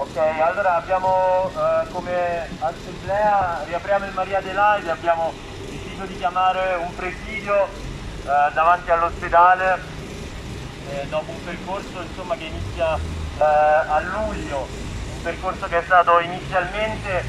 Ok, allora abbiamo eh, come assemblea, riapriamo il Maria Adelaide, abbiamo deciso di chiamare un presidio eh, davanti all'ospedale eh, dopo un percorso insomma, che inizia eh, a luglio, un percorso che è stato inizialmente eh,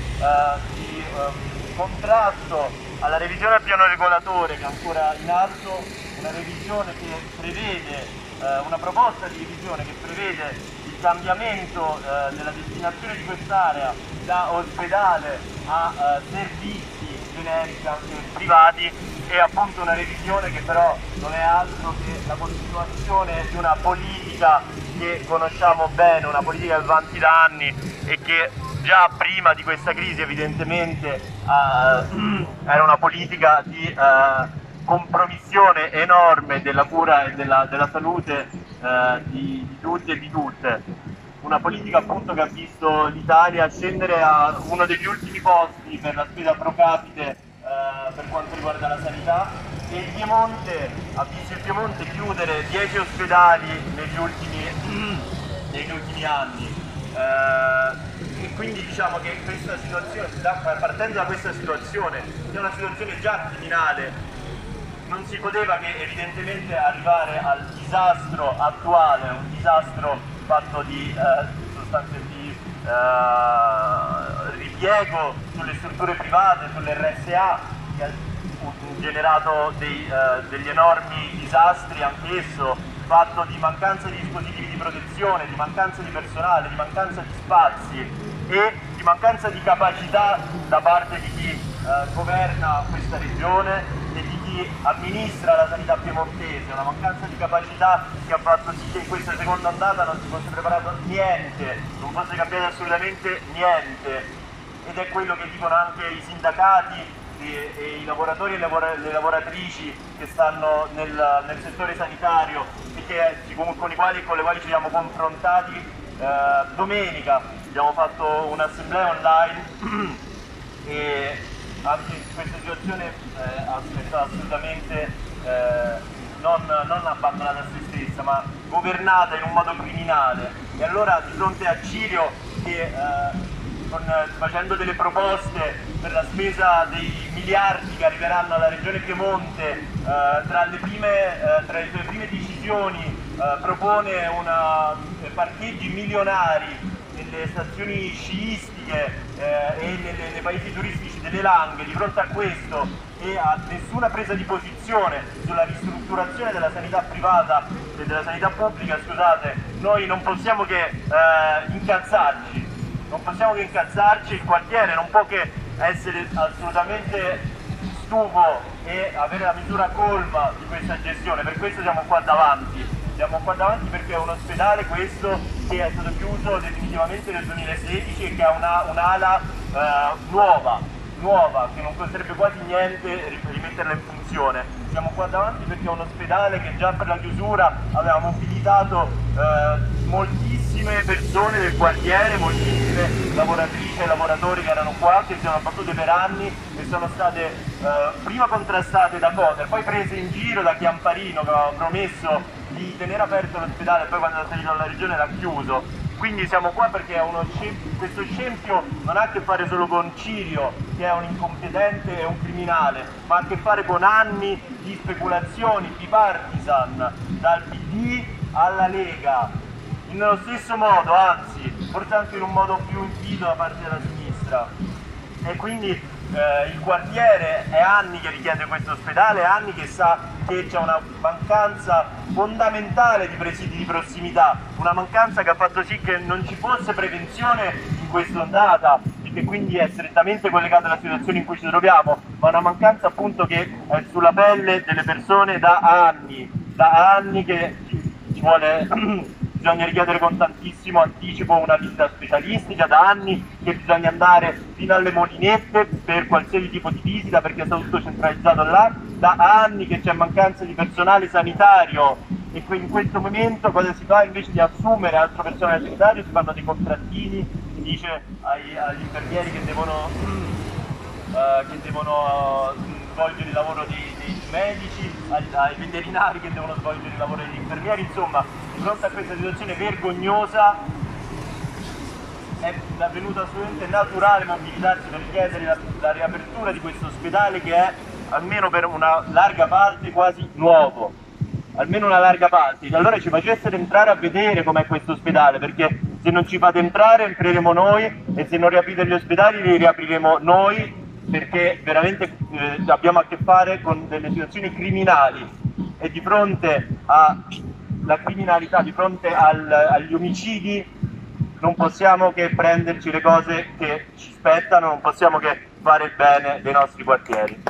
di ehm, contrasto alla revisione del piano regolatore che è ancora in atto, una revisione che prevede, eh, una proposta di revisione che prevede cambiamento eh, della destinazione di quest'area da ospedale a eh, servizi generici anche privati e appunto una revisione che però non è altro che la continuazione di una politica che conosciamo bene, una politica che va avanti da anni e che già prima di questa crisi evidentemente eh, era una politica di eh, compromissione enorme della cura e della, della salute eh, di, di, tutti e di tutte. Una politica appunto che ha visto l'Italia scendere a uno degli ultimi posti per la spesa pro capite eh, per quanto riguarda la sanità e il Piemonte ha visto il Piemonte chiudere 10 ospedali negli ultimi, negli ultimi anni. Eh, e quindi diciamo che questa situazione, partendo da questa situazione, che è una situazione già criminale non si poteva che evidentemente arrivare al disastro attuale, un disastro fatto di eh, di eh, ripiego sulle strutture private, sulle RSA, che ha generato dei, eh, degli enormi disastri anch'esso, fatto di mancanza di dispositivi di protezione, di mancanza di personale, di mancanza di spazi e di mancanza di capacità da parte di chi eh, governa questa regione chi amministra la sanità piemontese, una mancanza di capacità che ha fatto sì che in questa seconda ondata non si fosse preparato niente, non fosse cambiato assolutamente niente. Ed è quello che dicono anche i sindacati e, e i lavoratori e le lavoratrici che stanno nel, nel settore sanitario e che, con, i quali, con le quali ci siamo confrontati eh, domenica. Abbiamo fatto un'assemblea online e anche in questa situazione eh, assolutamente eh, non, non, abbandonata a se stessa ma governata in un modo criminale. E allora di fronte a Cirio che eh, con, facendo delle proposte per la spesa dei miliardi che arriveranno alla regione Piemonte eh, tra, le prime, eh, tra le sue prime decisioni eh, propone una, parcheggi milionari nelle stazioni sciistiche eh, e nelle, nei paesi turistici delle Langhe, di fronte a questo e a nessuna presa di posizione sulla ristrutturazione della sanità privata e della sanità pubblica, scusate, noi non possiamo che eh, incazzarci, non possiamo che incazzarci, il quartiere non può che essere assolutamente stufo e avere la misura colma di questa gestione, per questo siamo qua davanti siamo qua davanti perché è un ospedale questo che è stato chiuso definitivamente nel 2016 e che ha un'ala eh, nuova, nuova, che non costerebbe quasi niente rimetterla in funzione. Siamo qua davanti perché è un ospedale che già per la chiusura aveva mobilitato eh, moltissime persone del quartiere, moltissime lavoratrici e lavoratori che erano qua, che si sono battute per anni e sono state eh, prima contrastate da Coter, poi prese in giro da Chiamparino che aveva promesso di tenere aperto l'ospedale, poi quando è salito alla regione l'ha chiuso. Quindi siamo qua perché scempio, questo scempio non ha a che fare solo con Cirio, che è un incompetente e un criminale, ma ha a che fare con anni di speculazioni bipartisan, dal PD alla Lega, nello stesso modo, anzi, forse anche in un modo più infido da parte della sinistra. E quindi eh, il quartiere è anni che richiede questo ospedale, è anni che sa che c'è una mancanza fondamentale di presidi di prossimità, una mancanza che ha fatto sì che non ci fosse prevenzione in questa ondata e che quindi è strettamente collegata alla situazione in cui ci troviamo, ma una mancanza appunto che è sulla pelle delle persone da anni, da anni che ci vuole bisogna richiedere con tantissimo anticipo una visita specialistica da anni, che bisogna andare fino alle molinette per qualsiasi tipo di visita perché è stato tutto centralizzato là, da anni che c'è mancanza di personale sanitario e in questo momento cosa si fa invece di assumere altro personale sanitario? Si fanno dei contrattini, si dice ai, agli infermieri che devono, uh, che devono uh, svolgere il lavoro dei medici, ai, ai, veterinari che devono svolgere il lavoro degli infermieri, insomma di fronte a questa situazione vergognosa è venuta assolutamente naturale mobilitarsi per chiedere la, la riapertura di questo ospedale che è almeno per una larga parte quasi nuovo. Almeno una larga parte, allora ci facessero entrare a vedere com'è questo ospedale, perché se non ci fate entrare entreremo noi e se non riaprite gli ospedali li riapriremo noi, perché veramente eh, abbiamo a che fare con delle situazioni criminali e di fronte alla criminalità, di fronte al, agli omicidi non possiamo che prenderci le cose che ci spettano, non possiamo che fare il bene dei nostri quartieri.